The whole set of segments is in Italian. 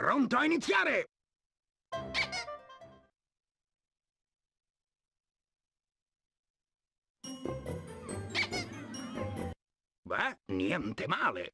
Pronto a iniziare! Beh, niente male.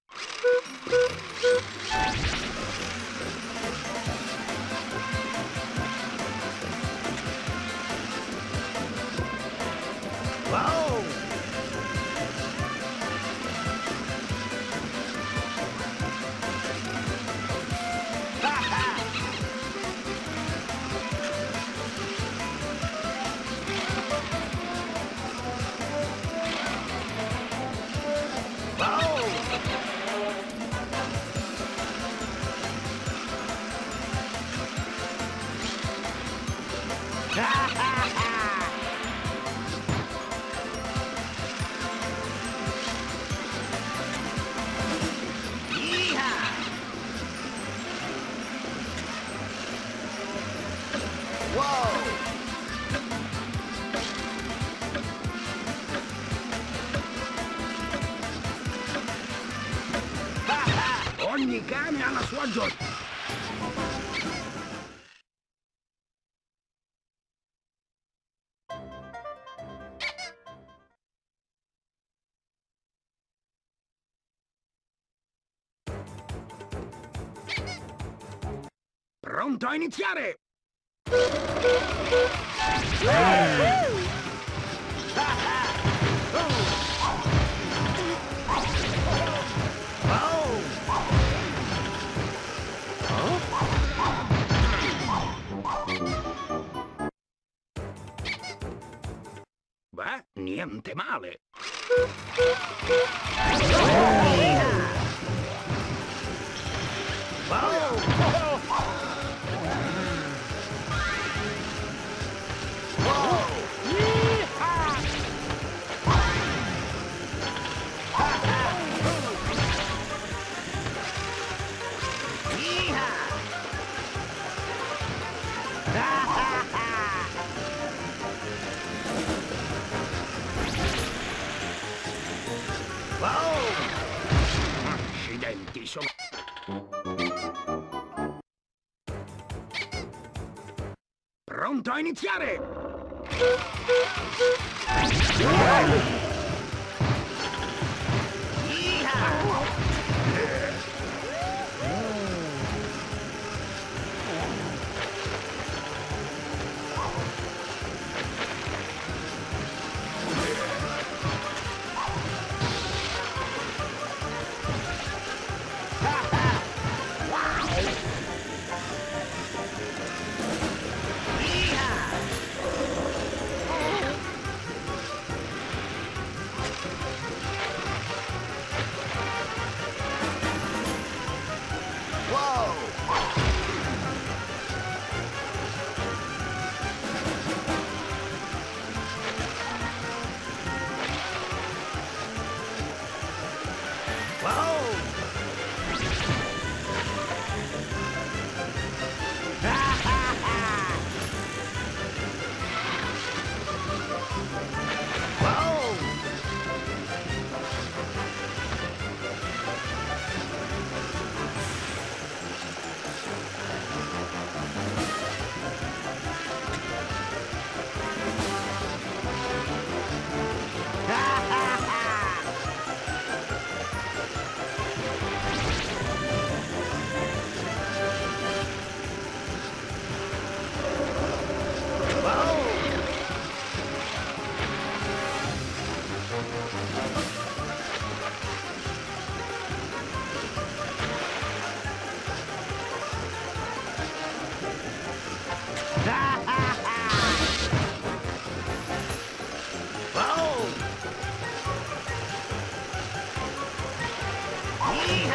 Ogni cane ha la sua gioia. Pronto a iniziare! Beh, niente male. Accidenti, sono... Pronto a iniziare!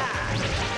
Yeah!